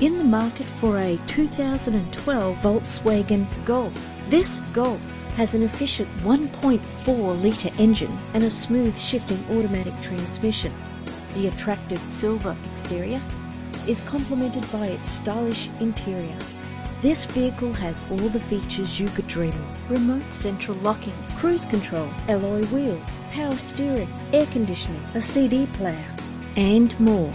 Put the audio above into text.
in the market for a 2012 Volkswagen Golf. This Golf has an efficient 1.4 litre engine and a smooth shifting automatic transmission. The attractive silver exterior is complemented by its stylish interior. This vehicle has all the features you could dream of. Remote central locking, cruise control, alloy wheels, power steering, air conditioning, a CD player, and more.